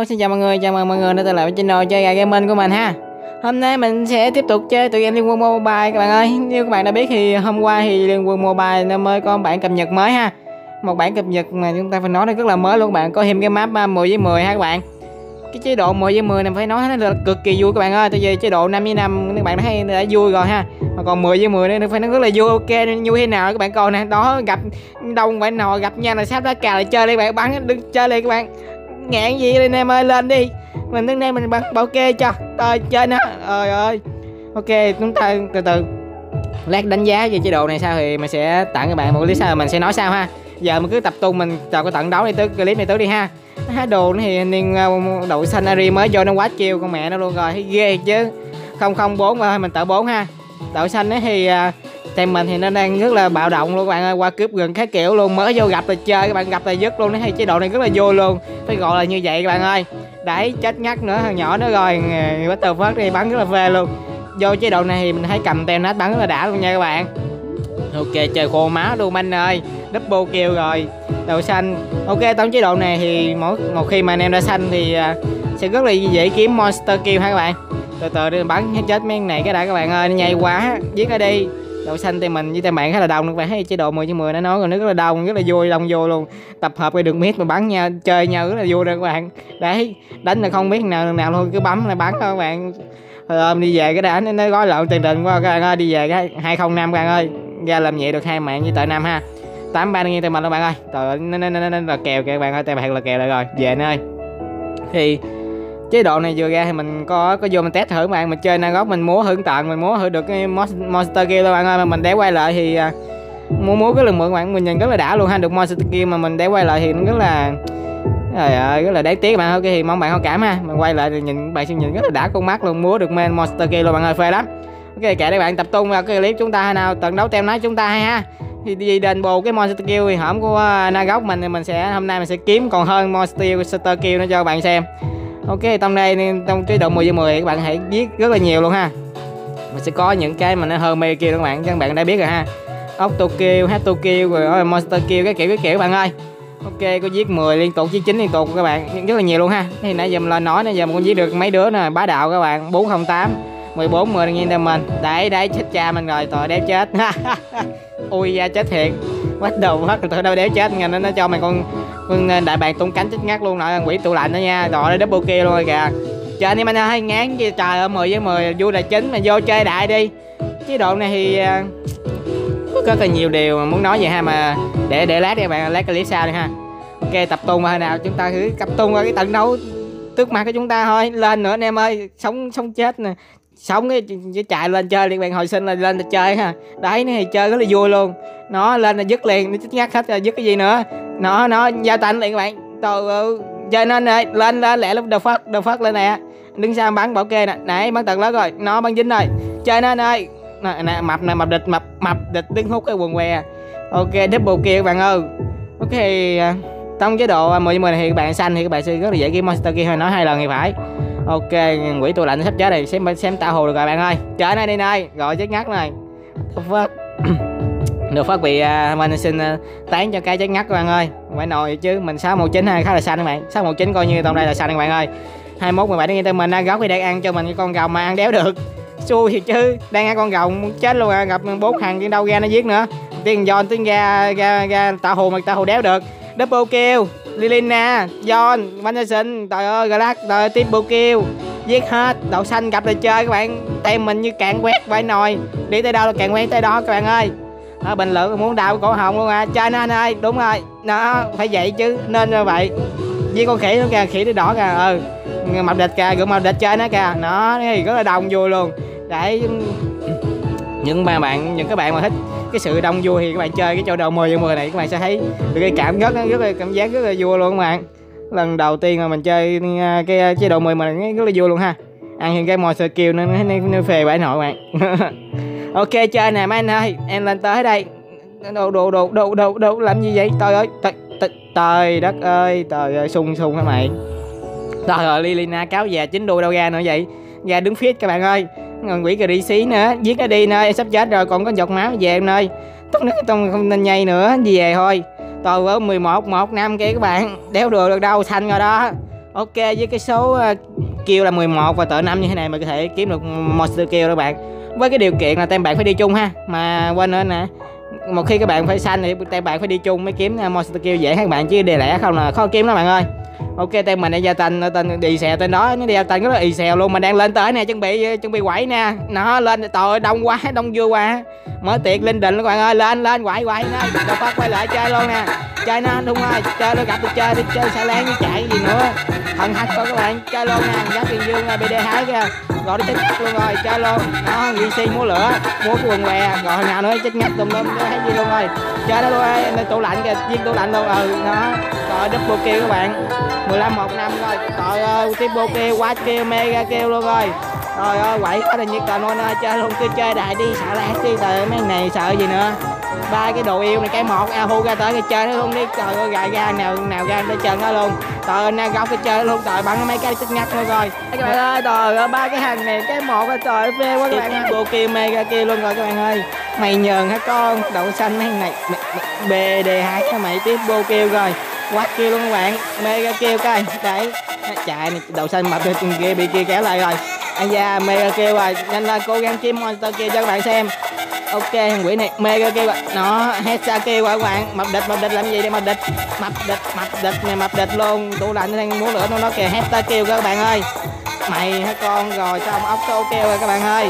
Hello, xin chào mọi người, chào mừng mọi người đã trở lại với channel chơi gà gaming của mình ha. Hôm nay mình sẽ tiếp tục chơi tựa game Liên Quân Mobile các bạn ơi. Như các bạn đã biết thì hôm qua thì Liên Quân Mobile nó mới có bản cập nhật mới ha. Một bản cập nhật mà chúng ta phải nói là rất là mới luôn các bạn. Có thêm cái map 10 với 10 ha các bạn. Cái chế độ 10 với 10 này phải nói nó là cực kỳ vui các bạn ơi. Tại vì chế độ 5 với 5 các bạn đã thấy đã vui rồi ha. Mà còn 10 với 10 nữa phải nói rất là vui, ok, Vui thế nào các bạn. Coi nè, Đó, gặp đông phải nồi gặp nhau là sắp đã cà lại chơi đi các bạn bắn, đứng chơi đi các bạn ngạn gì lên em ơi lên đi. Mình đứng đây mình bắn bảo kê cho. Rồi chơi nó trời ơi. Ok, chúng ta từ từ. Lát đánh giá về chế độ này sao thì mình sẽ tặng các bạn một lý sao mình sẽ nói sao ha. Giờ mình cứ tập trung, mình chào cái tận đấu này tới clip này tới đi ha. Há, đồ thì niên ờ, đội xanh Ari mới vô nó quá chiêu, con mẹ nó luôn rồi. Thấy ghê chứ. Không không, bốn mà mình tự bốn ha. Đội xanh ấy thì ờ, team mình thì nó đang rất là bạo động luôn các bạn ơi, qua cướp gần khá kiểu luôn, mới vô gặp là chơi, các bạn gặp là dứt luôn, Thấy chế độ này rất là vui luôn, phải gọi là như vậy các bạn ơi. Đấy, chết ngắt nữa, thằng nhỏ nó rồi bắt đầu phát đi bắn rất là phê luôn. Vô chế độ này thì mình thấy cầm tem nát bắn rất là đã luôn nha các bạn. Ok trời khô máu luôn anh ơi, double kill rồi đầu xanh. Ok tổng chế độ này thì mỗi, một khi mà anh em đã xanh thì à, sẽ rất là dễ kiếm monster kill ha các bạn. Từ từ đi, bắn chết mấy này cái đã các bạn ơi, nó nhây quá, giết ở đi đậu xanh thì mình với tay bạn khá là đông các bạn chế độ 10 trên 10 nó nói rồi nó rất là đông rất là vui đông vô luôn. Tập hợp cái đường mít mà bắn nhau chơi nhau rất là vui đó các bạn. Đấy đánh là không biết nào nào thôi cứ bấm là bắn thôi các bạn. Rồi đi về cái đã nó gói lộn tiền đình quá các bạn ơi đi về cái 205 các bạn ơi. Ra làm vậy được hai mạng như tại năm ha. Tám ba nghiêng tay mình các bạn ơi. Trời nó, nó, nó là kèo kìa các bạn ơi tay bạn là kèo lại rồi. Về nơi thì chế độ này vừa ra thì mình có có vô mình test thử bạn mình chơi na góc mình múa hưởng tận mình múa thử được cái monster kia luôn bạn ơi mà mình để quay lại thì à, múa múa cái lần mượn bạn mình nhìn rất là đã luôn ha được monster kia mà mình để quay lại thì nó rất là trời ơi rất là đáng tiếc bạn ơi, thì mong bạn thông cảm ha mình quay lại thì nhìn bạn sẽ nhìn rất là đã con mắt luôn múa được main monster kia luôn bạn ơi phê lắm. Ok kệ đây bạn tập trung vào cái clip chúng ta hay nào trận đấu tem nói chúng ta hay ha. Thì đi đền bù cái monster kill thì hổm của à, uh, Nagok mình thì mình sẽ hôm nay mình sẽ kiếm còn hơn monster kill nó cho bạn xem ok trong đây trong cái độ 10 giờ 10 các bạn hãy viết rất là nhiều luôn ha. Mình sẽ có những cái mà nó hơn mê kia các bạn các bạn đã biết rồi ha. Auto kill hato kill, rồi monster kill cái kiểu cái kiểu các bạn ơi. Ok, có viết 10 liên tục viết 9 liên tục các bạn, rất là nhiều luôn ha. Thì nãy giờ mình lên nói, nãy giờ mình cũng viết được mấy đứa nè, bá đạo các bạn 408 14 10 nhiên mình. Đấy đấy, chết cha mình rồi tội đẹp chết. Ui da, chết thiệt bắt đầu phát từ đâu để chết nghe nó nó cho mày con con ờ, đại bàng tung cánh chết ngắt luôn nè, quỷ tụ lạnh đó nha rồi double kill luôn rồi kìa. Chờ anh em anh hay ngán gì trời ơi 10 với 10 vui là chính mà vô chơi đại đi. Chế độ này thì ờ, có rất là nhiều điều mà muốn nói vậy ha mà để để lát đi bạn lát cái clip sau đi ha. Ok tập trung vào nào chúng ta cứ tập trung vào cái trận đấu trước mặt của chúng ta thôi. Lên nữa anh em ơi sống sống chết nè sống cái, cái chạy lên chơi liền bạn hồi sinh là lên là chơi ha. Đấy này chơi rất là vui luôn. Nó lên là dứt liền nó chích ngắt hết rồi dứt cái gì nữa. Nó nó giao tanh liền các bạn. Trời ừ, chơi nên này lên lên lẹ lúc đầu phát đầu phát lên nè. Đứng sau bắn bảo kê nè. Nãy bắn tận lớn rồi nó bắn dính rồi. Chơi nên ơi nè, nè mập nè mập địch mập mập địch đứng hút cái quần què. Ok double kia các bạn ơi. Ok à, trong chế độ 10 10 này thì các bạn xanh thì các bạn sẽ rất là dễ kiếm monster kia hơi nói hai lần thì phải ok quỷ tôi lạnh sắp chết này xem xem tạo hồ được rồi bạn ơi. Trở này đi nơi gọi chết ngắt này. Phát được phát bị à, uh, mình xin uh, tán cho cái chết ngắt các bạn ơi. Phải nồi chứ mình 619 hay khá là xanh các bạn 619 coi như trong đây là xanh các bạn ơi. 21 17 đến tay mình đang góc thì đang ăn cho mình cái con rồng mà ăn đéo được. Xui thì chứ đang ăn con rồng muốn chết luôn à. Gặp bốn thằng trên đâu ra nó giết nữa. Tiếng giòn tiếng ra ra ra tạo hồ mà tạo hồ đéo được double kill. Lilina, John, Van Helsing, trời ơi, Galax, trời ơi, triple kill. Giết hết, đậu xanh gặp rồi chơi các bạn. Tay mình như cạn quét vãi nồi. Đi tới đâu là cạn quét tới đó các bạn ơi. À, Bình luận muốn đau cổ hồng luôn à. Chơi nên ơi, đúng rồi. Nó, phải vậy chứ, nên như vậy. Với con khỉ nữa kìa, khỉ đi đỏ kìa, ừ. Mập địch kìa, gượng mập địch chơi nó kìa. Nó, thì rất là đồng vui luôn. Để những mà bạn những các bạn mà thích cái sự đông vui thì các bạn chơi cái trò đầu 10 10 này các bạn sẽ thấy được cái cảm giác rất là cảm giác rất là vui luôn các bạn. Lần đầu tiên mà mình chơi à, cái chế độ 10 mình rất là vui luôn ha. Ăn hiện cái monster kiều nên nó, nó phê bãi nội bạn. Ok chơi nè mấy anh ơi em lên tới đây. Đồ đồ đồ đồ đồ đồ làm gì vậy? Trời ơi trời đất ơi trời ơi sung sung hả mày? Trời ơi Lilina cáo già chín đuôi đâu ra nữa vậy. Ra đứng phía các bạn ơi còn quỷ cà đi xí nữa giết nó đi nơi sắp chết rồi còn có giọt máu về em nơi. Tốt nước tông không nên nhây nữa đi về thôi. Tôi với 11 một năm kia các bạn đéo được được đâu xanh rồi đó. Ok với cái số uh, kêu là 11 và tợ 5 như thế này mà có thể kiếm được monster kêu đó bạn. Với cái điều kiện là tem bạn phải đi chung ha mà quên nữa nè. Một khi các bạn phải xanh thì tem bạn phải đi chung mới kiếm ờ, monster kêu dễ các bạn chứ đề lẻ không là khó kiếm đó bạn ơi ok, tên mình đã gia tên tên đi xe, tên đó, nó đi, tên rất là y xèo luôn mà đang lên tới nè, chuẩn bị chuẩn bị quẩy nè. Nó lên tội đông quá, đông vui quá. Mở tiệc linh đình các bạn ơi, lên lên, quẩy quẩy nó đâu phát quay lại, chơi luôn nè. Chơi nó, đúng rồi, chơi nó gặp được chơi, đi chơi xả lén với chạy gì nữa. Thần hạch coi các bạn, chơi luôn nè giáp tiền dương bd hái kìa. Gọi đi chết luôn rồi, chơi luôn. Nó ghi si múa lửa, múa quần què, rồi nào nữa chết ngắt tùm lum thấy gì luôn rồi. Chơi nó luôn ơi tủ lạnh kìa, viên tủ lạnh luôn ừ nó. Rồi double kill các bạn. 15 một năm rồi. Trời ơi triple kill quá kill mega kill luôn rồi. Trời ơi quậy quá là nhiệt tình luôn ơi chơi luôn cứ chơi đại đi sợ lát đi trời mấy này sợ gì nữa. Ba cái đồ yêu này cái một a hu ra tới cái chơi nó luôn đi. Trời ơi gài ra nào nào ra tới chân nó luôn. Trời ơi na góc cái chơi luôn trời bắn mấy cái chết ngắt luôn rồi. Các bạn ơi trời ơi ba cái hàng này cái một trời ơi phê quá các bạn ơi. bộ kia mega kia luôn rồi các bạn ơi. Mày nhờn hả con? Đậu xanh mấy này bd hai cái mày tiếp vô kêu rồi quát kêu luôn các bạn. Mega kêu coi. Đấy. Chạy này, đầu xanh mập được kia bị kia kéo lại rồi. Anh da mega kêu rồi. Nhanh lên, cố gắng kiếm monster kia cho các bạn xem. Ok, thằng quỷ này mega kêu rồi. Nó headsa kêu rồi các bạn. Mập địch mập địch làm gì đây, mập địch? Mập địch mập địch này, mập địch luôn. Tủ lạnh đang muốn lửa nó nó kìa headsa kêu các bạn ơi. Mày hả con? Rồi xong ốc tô kêu rồi các bạn ơi?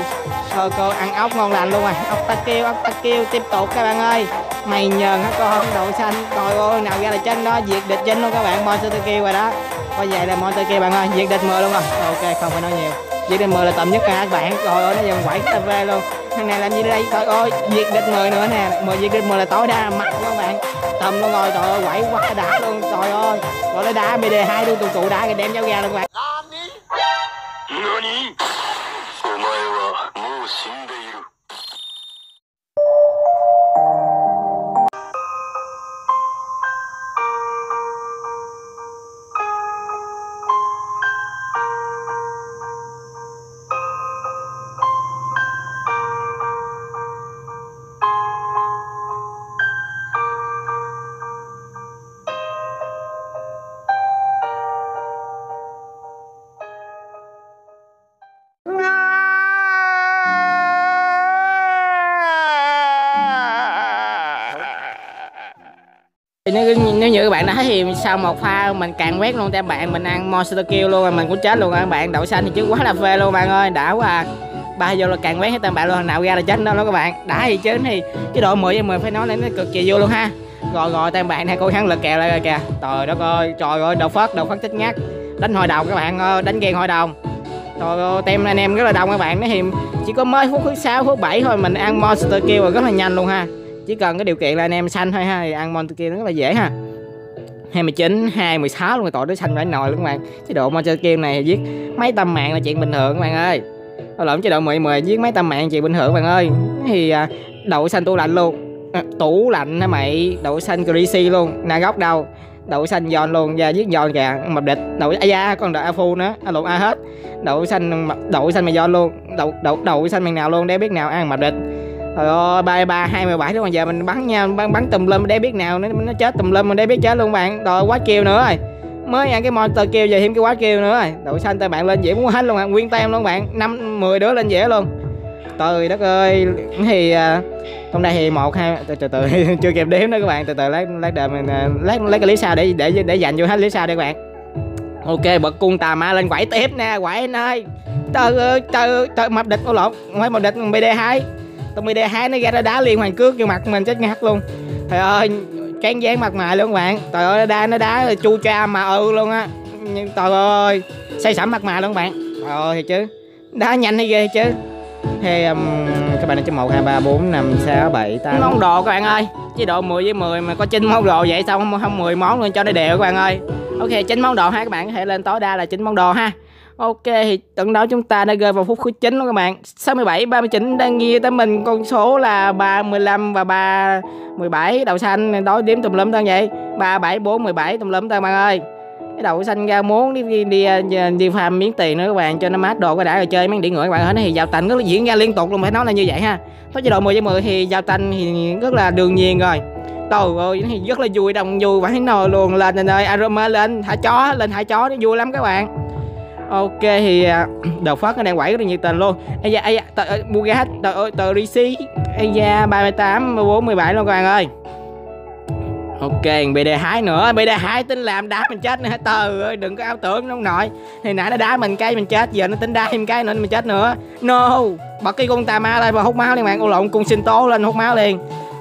Thôi cô, ăn ốc ngon lành luôn rồi. Ốc ta kêu, ốc ta kêu, tiếp tục các bạn ơi mày nhờn hả con đậu xanh trời ơi nào ra là chân đó diệt địch chân luôn các bạn monster kêu rồi đó coi vậy là monster kêu bạn ơi diệt địch mười luôn rồi ok không phải nói nhiều diệt địch mười là tầm nhất nha các bạn trời ơi nó dần quẩy tv luôn thằng này làm gì đây trời ơi diệt địch mười nữa nè mười diệt địch mười là tối đa mặt các bạn tầm luôn rồi trời ơi quẩy quá đã luôn trời ơi gọi là đá bd hai luôn tụ tụ đá cái đem giáo ra luôn các bạn 何お前はもう死んで thì nếu, nếu như các bạn đã thấy thì sau một pha mình càng quét luôn các bạn mình ăn monster kill luôn rồi mình cũng chết luôn các bạn đậu xanh thì chứ quá là phê luôn bạn ơi. Đã quá à. ba vô là càng quét hết tên bạn luôn nào ra là chết đó đó các bạn. Đã thì chứ thì cái độ 10 với 10 phải nói là nó cực kỳ vô luôn ha. Rồi rồi tên bạn này cố gắng lực kèo lại rồi kìa. Trời đất ơi trời ơi đầu phát đầu phát chết ngắt đánh hồi đồng các bạn ơi đánh ghen hồi đồng. Trời ơi tem anh em rất là đông các bạn. Nó thì chỉ có mới phút thứ sáu phút 7 thôi mình ăn monster kill rồi rất là nhanh luôn ha chỉ cần cái điều kiện là anh em xanh thôi ha thì ăn monster kia nó rất là dễ ha. 29, 2, 16 luôn rồi tội nó xanh phải nồi luôn các bạn. Chế độ monster kia này giết mấy tâm mạng là chuyện bình thường các bạn ơi. Tôi lộn chế độ 10 10 giết mấy tâm mạng chuyện bình thường các bạn ơi. Thì à, đậu xanh tủ lạnh luôn. À, tủ lạnh hả mày? Đậu xanh greasy luôn na góc đâu? Đậu xanh giòn luôn và giết giòn kìa mập địch. Đậu a da còn đậu a phu nữa à, a lộn a hết. Đậu xanh đậu xanh mày giòn luôn. Đậu đậu đậu xanh mày nào luôn để biết nào ăn mập địch. Trời ơi, ba ba hai mươi bảy lúc giờ mình bắn nha, bắn bắn tùm lum để biết nào nó nó chết tùm lum mình để biết chết luôn bạn. Rồi quá kêu nữa rồi. Mới ăn cái monster kêu giờ thêm cái quá kêu nữa rồi. Đội xanh tay bạn lên dễ muốn hết luôn bạn, nguyên tem luôn bạn. năm mười đứa lên dễ luôn. Trời đất ơi, thì à, uh, trong đây thì một hai từ từ, từ chưa kịp đếm nữa các bạn, từ từ lát lát đợi mình à, lát lấy cái lý sao để để để dành vô hết lý sao đây các bạn. Ok, bật cung tà ma lên quẩy tiếp nè, quẩy anh ơi. Trời ơi, trời trời mập địch ô lộn, ngoài mập địch BD2 Tommy đè hái nó ra nó đá liên hoàn cước vô mặt mình chết ngắt luôn. Trời ơi Tráng dán mặt mày luôn các bạn. Trời ơi nó đá nó đá chu cha mà ừ luôn á. Nhưng trời ơi say sẩm mặt mày luôn các bạn. Trời ơi thì chứ. Đá nhanh hay ghê chứ. Thì um, các bạn cho một hai ba bốn năm sáu bảy tám. Món đồ các bạn ơi. Chế độ 10 với 10 mà có chín món đồ vậy sao không không 10 món luôn cho nó đều các bạn ơi. Ok chín món đồ ha các bạn có thể lên tối đa là chín món đồ ha. Ok thì trận đấu chúng ta đã rơi vào phút thứ 9 luôn các bạn. 67, 39 đang nghe tới mình con số là 35 và 3 17 đầu xanh đó đếm tùm lum tao vậy. 3, 7, 4, 17 tùm lum tao bạn ơi. Cái đậu xanh ra muốn đi đi đi, đi, đi farm miếng tiền nữa các bạn cho nó mát đồ cái đã rồi chơi mấy điện ngựa các bạn hết thì giao tành là diễn ra liên tục luôn phải nói là như vậy ha. Có chế độ 10 với 10 thì giao tanh thì rất là đương nhiên rồi. Trời ơi thì rất là vui đồng vui phải nồi luôn. Lên anh ơi aroma lên thả chó lên thả chó nó vui lắm các bạn ok thì à, đầu phát nó đang quẩy rất là nhiệt tình luôn. Ây da ây da tờ ờ, mua gas tờ ơi tờ rc ây da ba mươi tám bốn mươi bảy luôn các bạn ơi. Ok, BD hai nữa, BD hai tính làm đá mình chết nữa tờ ơi, đừng có ảo tưởng ông nội. Thì nãy nó đá mình cây mình chết, giờ nó tính đá thêm cái nữa mình chết nữa. No, bật cái con tà ma lên và hút máu liền bạn, ô lộn cung sinh tố lên hút máu liền.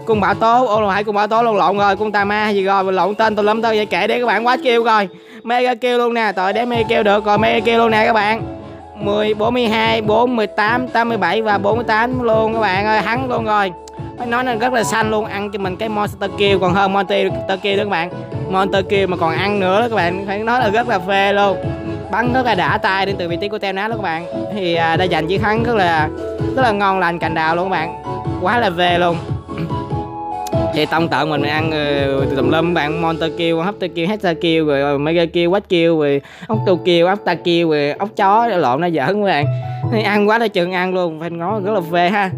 Cung bảo tố, ô lộn hai cung bảo tố lộn lộn rồi, cung tà ma gì rồi, lộn tên tôi lắm tôi vậy kệ để các bạn quá kêu rồi Mega kêu luôn nè, tội để mega kêu được rồi, mega kêu luôn nè các bạn. 10, 42, 4, 18, 87 và 48 luôn các bạn ơi, hắn luôn rồi. Mới nói nó rất là xanh luôn ăn cho mình cái monster kill còn hơn monster kill đó các bạn. Monster kill mà còn ăn nữa đó các bạn phải nói là rất là phê luôn. Bắn rất là đã tay đến từ vị trí của tem nát đó các bạn. Thì à, đã giành chiến thắng rất là rất là ngon lành cành đào luôn các bạn. Quá là về luôn thì tông tợn mình ăn uh, tùm lum bạn monster kêu hấp tơ kêu hector kêu rồi ờ, mega kêu, quách kêu, rồi ốc tu kêu, ốc ta kêu, rồi ốc chó lộn nó giỡn các bạn. Thì ăn quá là chừng ăn luôn phải nói rất là phê ha.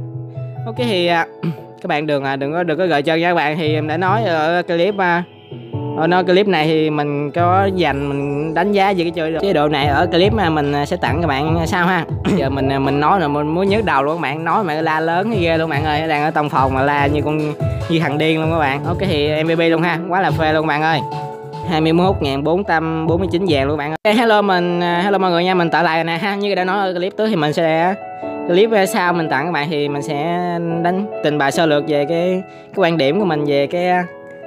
Ok thì uh, các bạn đừng à, đừng có đừng có gợi chân nha các bạn. Thì em đã nói ở clip à, Ờ, ở nó clip này thì mình có dành, mình đánh giá về cái chơi chế độ này ở clip mà mình à, sẽ tặng các bạn à, sao ha? Giờ mình à, mình nói là mình muốn nhức đầu luôn các bạn. Nói mà la lớn ghê luôn bạn ơi. Đang ở trong phòng mà la như con, như thằng điên luôn các bạn. Ok, thì mvp luôn ha. Quá là phê luôn bạn ơi. 21.449 vàng luôn bạn ơi. Hello mình hello mọi người nha. Mình trở lại nè ha. Như đã nói ở clip trước thì mình sẽ, clip sau mình tặng các bạn thì mình sẽ đánh trình bày sơ lược về cái cái quan điểm của mình về cái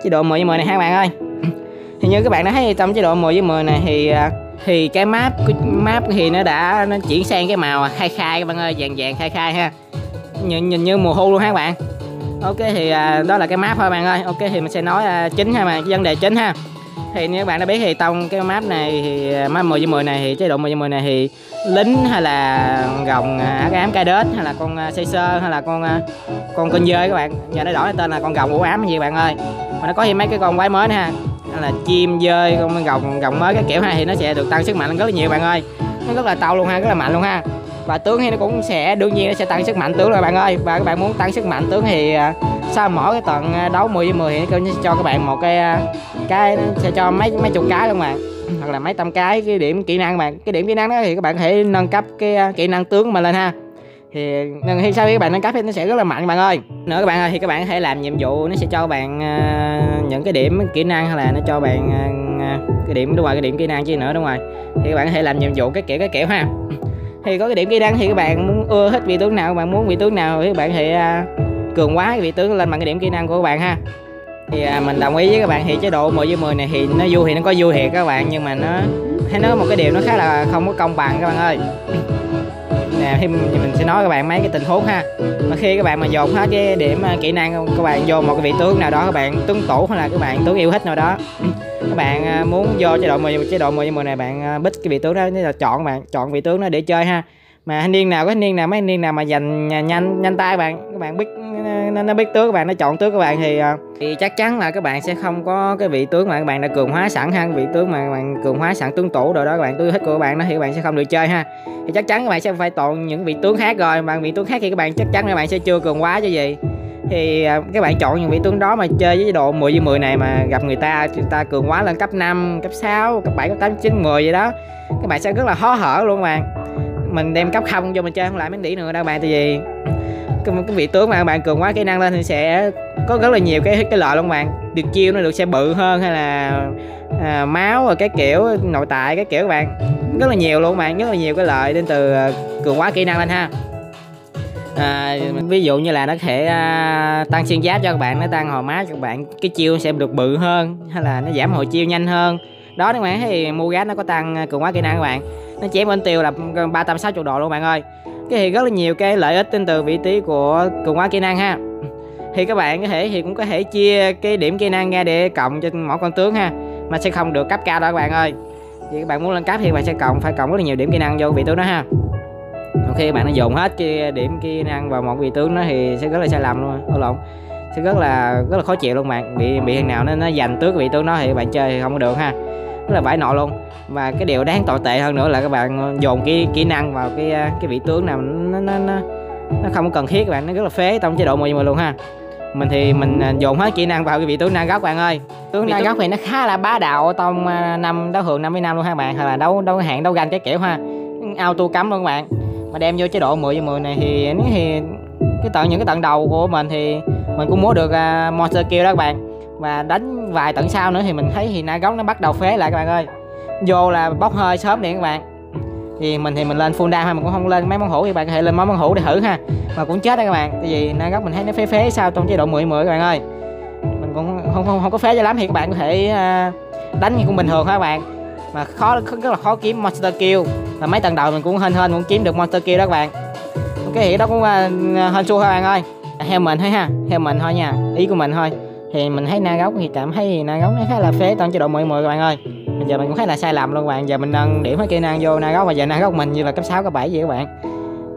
chế độ 10 với 10 này ha các bạn ơi. Thì như các bạn đã thấy trong chế độ 10 với 10 này thì à, thì cái map cái map thì nó đã nó chuyển sang cái màu à, khai khai các bạn ơi vàng vàng khai khai ha. Nhìn, nhìn như mùa thu luôn ha các bạn. Ok thì à, đó là cái map thôi bạn ơi. Ok thì mình sẽ nói à, chính ha mà vấn đề chính ha. Thì như các bạn đã biết thì trong cái map này thì à, map 10 với 10 này thì chế độ 10 với 10 này thì lính hay là gồng ác ám cai đết hay là con xây sơ hay là con con con dơi các bạn. Giờ nó đổi tên là con gồng ủ ám gì các bạn ơi mà nó có thêm mấy cái con quái mới nữa ha. Hay là chim, dơi, con gồng gồng mới, cái kiểu ha thì nó sẽ được tăng sức mạnh rất là nhiều bạn ơi. Nó rất là tàu luôn ha, rất là mạnh luôn ha. Và tướng thì nó cũng sẽ, đương nhiên nó sẽ tăng sức mạnh tướng rồi bạn ơi. Và các bạn muốn tăng sức mạnh tướng thì à, sau mỗi cái tuần à, đấu 10 với 10 thì nó sẽ cho các bạn một cái à, cái, sẽ cho mấy mấy chục cái luôn bạn hoặc là mấy trăm cái cái điểm kỹ năng bạn. Cái điểm kỹ năng đó thì các bạn hãy thể nâng cấp cái kỹ năng tướng mà lên ha thì khi sau khi các bạn nâng cấp thì nó sẽ rất là mạnh các bạn ơi nữa các bạn ơi thì các bạn có thể làm nhiệm vụ nó sẽ cho bạn uh, những cái điểm kỹ năng hay là nó cho bạn uh, cái điểm đúng rồi cái điểm kỹ năng chứ nữa đúng rồi thì các bạn có thể làm nhiệm vụ cái kiểu cái kiểu ha thì có cái điểm kỹ năng thì các bạn muốn ưa thích vị tướng nào các bạn muốn vị tướng nào thì các bạn thì uh, cường quá cái vị tướng lên bằng cái điểm kỹ năng của các bạn ha thì à, mình đồng ý với các bạn thì chế độ 10 với 10 này thì nó vui thì nó có vui thiệt các bạn nhưng mà nó thấy nó một cái điều nó khá là không có công bằng các bạn ơi nè thì mình sẽ nói các bạn mấy cái tình huống ha. Mà khi các bạn mà dồn hết cái điểm à, kỹ năng, các bạn vô một cái vị tướng nào đó, các bạn tướng tủ hay là các bạn tướng yêu thích nào đó, các bạn à, muốn vô chế độ 10 chế độ 10 10 này bạn à, bích cái vị tướng đó là chọn bạn, chọn vị tướng đó để chơi ha. Mà thanh niên nào, có thanh niên nào, mấy thanh niên nào mà dành nhanh nhanh tay bạn, các bạn biết nó, nó biết tướng các bạn nó chọn tướng các bạn thì à. thì chắc chắn là các bạn sẽ không có cái vị tướng mà các bạn đã cường hóa sẵn ha. Vị tướng mà các bạn cường hóa sẵn tướng tủ rồi đó các bạn tôi thích của các bạn đó thì các bạn sẽ không được chơi ha. Thì chắc chắn các bạn sẽ phải tồn những vị tướng khác rồi mà vị tướng khác thì các bạn chắc chắn các bạn sẽ chưa cường hóa cho gì. Thì à, các bạn chọn những vị tướng đó mà chơi với độ 10 với 10 này mà gặp người ta người ta cường hóa lên cấp 5, cấp 6, cấp 7, cấp 8, 9, 10 vậy đó. Các bạn sẽ rất là khó hở luôn các bạn mình đem cấp không vô mình chơi không lại mấy đĩ nữa đâu bạn tại vì cái, cái vị tướng mà bạn cường quá kỹ năng lên thì sẽ có rất là nhiều cái cái lợi luôn bạn. Được chiêu nó được sẽ bự hơn hay là à, máu và cái kiểu nội tại cái kiểu các bạn. Rất là nhiều luôn bạn rất là nhiều cái lợi đến từ à, cường quá kỹ năng lên ha. À, ví dụ như là nó thể à, tăng xuyên giáp cho các bạn nó tăng hồi máu cho các bạn cái chiêu sẽ được bự hơn hay là nó giảm hồi chiêu nhanh hơn. Đó các bạn thì mua gás nó có tăng cường quá kỹ năng các bạn. Nó chém bên tiêu là 360 độ luôn bạn ơi cái thì rất là nhiều cái lợi ích đến từ vị trí của cường hóa kỹ năng ha. Thì các bạn có thể, thì cũng có thể chia cái điểm kỹ năng ra để cộng cho mỗi con tướng ha. Mà sẽ không được cấp cao đâu các bạn ơi. Thì các bạn muốn lên cấp thì các bạn sẽ cộng, phải cộng rất là nhiều điểm kỹ năng vô vị tướng đó ha. Khi các bạn nó dùng hết cái điểm kỹ năng vào một vị tướng đó thì sẽ rất là sai lầm luôn, Ô lộn. Sẽ rất là rất là khó chịu luôn bạn. Bị bị thằng nào nó nó giành tước vị tướng nó thì bạn chơi thì không có được ha rất là vãi nọ luôn. Và cái điều đáng tồi tệ hơn nữa là các bạn dồn cái kỹ năng vào cái cái vị tướng nào nó nó nó nó không cần thiết các bạn nó rất là phế trong chế độ 10 10 luôn ha. Mình thì mình à, dồn hết kỹ năng vào cái vị tướng nan góc bạn ơi. Tướng nan góc thì nó khá là bá đạo trong năm đấu năm với năm luôn ha bạn hay là đấu đấu hạng đấu ganh cái kiểu ha. Auto cắm luôn các bạn. Mà đem vô chế độ 10 với 10 này thì thì cái tận những cái tận đầu của mình thì mình cũng muốn được uh, monster kill đó các bạn và đánh vài tận sau nữa thì mình thấy thì na góc nó bắt đầu phế lại các bạn ơi. Vô là bốc hơi sớm điện các bạn. Thì mình thì mình lên full down hay mình cũng không lên mấy món hủ thì bạn có thể lên mấy món hủ để thử ha. Mà cũng chết đấy các bạn tại vì na góc mình thấy nó phế phế sao trong chế độ 10 10 các bạn ơi. Mình cũng không không không có phế cho lắm thì các bạn có thể uh, đánh như cũng bình thường ha các bạn. Mà khó rất là khó kiếm monster kill. Và mấy tầng đầu mình cũng hên hên cũng kiếm được monster kill đó các bạn. Ok thì đó cũng uh, hên xui thôi bạn ơi. Theo mình thôi ha theo mình thôi nha ý của mình thôi thì mình thấy na gốc thì cảm thấy thì na gốc nó khá là phế toàn chế độ 10 10 các bạn ơi. Bây giờ mình cũng khá là sai lầm luôn các bạn giờ mình nâng điểm hết kỹ năng vô na gốc và giờ na gốc mình như là cấp 6 cấp 7 vậy các bạn.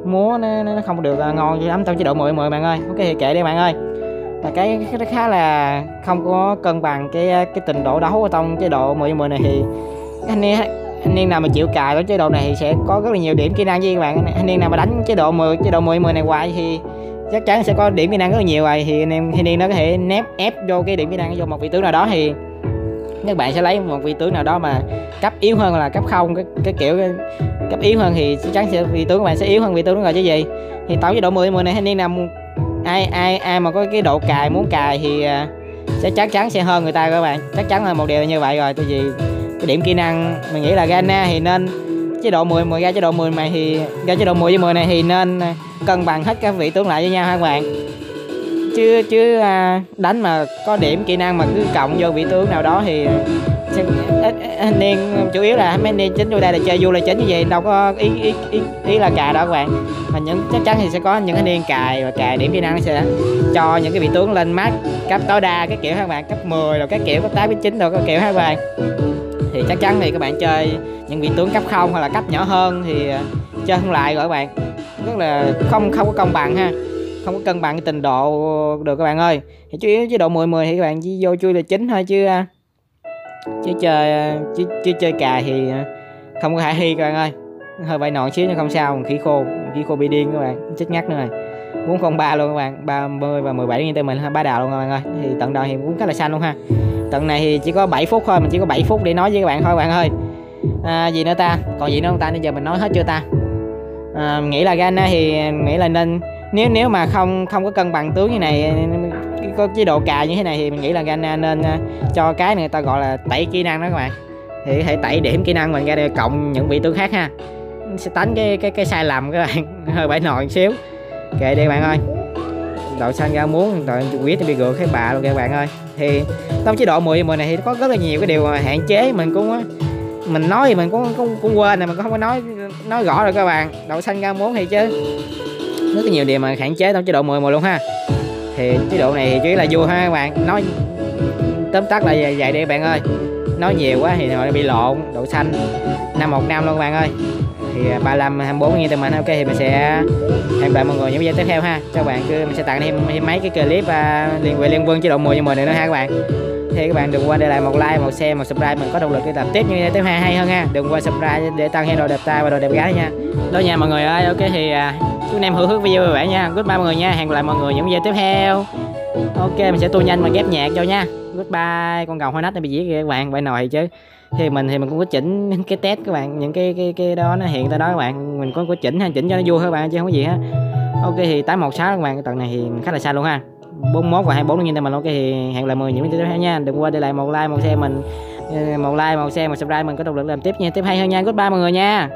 Múa nó, nó không được à, ngon lắm trong chế độ 10 10 bạn ơi. Ok thì kệ đi bạn ơi. Và cái nó khá là không có cân bằng cái à, cái tình độ đấu ở trong chế độ 10 10 này thì anh em anh niên nào mà chịu cài ở chế độ này thì sẽ có rất là nhiều điểm kỹ năng với các bạn. Anh niên nào mà đánh chế độ 10 chế độ 10 10 này hoài thì chắc chắn sẽ có điểm kỹ năng rất là nhiều rồi. Thì anh em thanh niên nó có thể nép ép vô cái điểm kỹ năng vô một vị tướng nào đó thì các bạn sẽ lấy một vị tướng nào đó mà cấp yếu hơn là cấp không cái cái kiểu cái, cấp yếu hơn thì chắc chắn sẽ vị tướng của bạn sẽ yếu hơn vị tướng rồi chứ gì. Thì tổng với độ 10 10 này thanh niên nằm ai ai ai mà có cái độ cài muốn cài thì à, sẽ chắc chắn sẽ hơn người ta các bạn. Chắc chắn là một điều như vậy rồi tại vì cái điểm kỹ năng mình nghĩ là Gana thì nên chế độ 10 10 ra chế độ 10 này thì ra chế độ 10 với 10 này thì nên à, cân bằng hết các vị tướng lại với nhau ha các bạn chứ chứ à, đánh mà có điểm kỹ năng mà cứ cộng vô vị tướng nào đó thì anh niên chủ yếu là mấy anh niên chính vô đây là chơi vui là chính như vậy đâu có ý ý ý, ý là cài đâu các bạn mà những chắc chắn thì sẽ có những anh niên cài và cài điểm kỹ năng sẽ cho những cái vị tướng lên mắt cấp tối đa cái kiểu các bạn cấp 10 rồi các kiểu cấp 8 cấp 9 rồi các kiểu các bạn thì chắc chắn thì các bạn chơi những vị tướng cấp không hoặc là cấp nhỏ hơn thì chơi không lại rồi các bạn. Rất là không không có công bằng ha. Không có cân bằng cái trình độ được các bạn ơi. Thì chủ yếu chế độ 10 10 thì các bạn chỉ vô chui là chính thôi chứ à, chứ chơi à, chứ, chứ chơi cà thì à, không có khả thi các bạn ơi. Hơi bay nọn xíu nhưng không sao khí khô khí khô bị điên các bạn chết ngắt nữa rồi. 403 luôn các bạn 30 và 17 như tay mình ba đào luôn các bạn ơi. Thì tận đầu thì cũng khá là xanh luôn ha. Tận này thì chỉ có 7 phút thôi mình chỉ có 7 phút để nói với các bạn thôi các bạn ơi. À, gì nữa ta? Còn gì nữa không ta? Bây giờ mình nói hết chưa ta? À, nghĩ là Ghana thì nghĩ là nên nếu nếu mà không không có cân bằng tướng như này có chế độ cà như thế này thì mình nghĩ là Ghana nên ờ, cho cái này người ta gọi là tẩy kỹ năng đó các bạn. Thì thể tẩy điểm kỹ năng mình ra đây cộng những vị tướng khác ha. Sẽ tránh cái cái cái sai lầm các bạn hơi bãi nội xíu. Kệ đi bạn ơi. Đội xanh ra muốn đội quyết bị gượng cái bà luôn các bạn ơi. Thì trong chế độ 10 10 này thì có rất là nhiều cái điều hạn chế mình cũng mình nói thì mình cũng cũng, cũng quên này mình cũng không có nói nói rõ rồi các bạn. Đậu xanh ra muốn thì chứ. Rất là nhiều điều mà hạn chế trong chế độ 10 mùa luôn ha. Thì chế độ này thì chỉ là vui ha các bạn. Nói tóm tắt là vậy, vậy đi bạn ơi. Nói nhiều quá thì nó bị lộn đậu xanh. Năm một năm luôn các bạn ơi. Thì 35 24 như tụi mình ok thì mình sẽ hẹn lại mọi người những video tiếp theo ha. Cho bạn cứ mình sẽ tặng thêm, thêm mấy cái clip uh, liên về liên quân chế độ 10 cho mình nữa ha các bạn thì các bạn đừng quên để lại một like một share một subscribe. Mình có động lực để làm tiếp như tiếp hai hay hơn ha đừng quên subscribe để tăng thêm đồ đẹp trai và đồ đẹp gái nha. Đó nha mọi người ơi ok thì uh, chúc anh em hữu hước video vui vẻ nha. Goodbye mọi người nha. Hẹn gặp lại mọi người những video tiếp theo. Ok mình sẽ tua nhanh mà ghép nhạc cho nha. Goodbye con gầu hoa nách này bị dĩ kìa các bạn phải nồi chứ. Thì mình thì mình cũng có chỉnh cái test các bạn những cái cái cái đó nó hiện ra đó các bạn. Mình có có chỉnh hay chỉnh cho nó vui các bạn chứ không có gì hết. Ok thì 816 các bạn cái tuần này thì khá là xa luôn ha. 41 và 24 như mình ok, thì hẹn lại 10 những video tiếp theo nha. Đừng quên để lại một like, một share mình. Ờ, một like, một share, một subscribe mình có động lực làm tiếp nha. Tiếp hay hơn nha. Goodbye mọi người nha.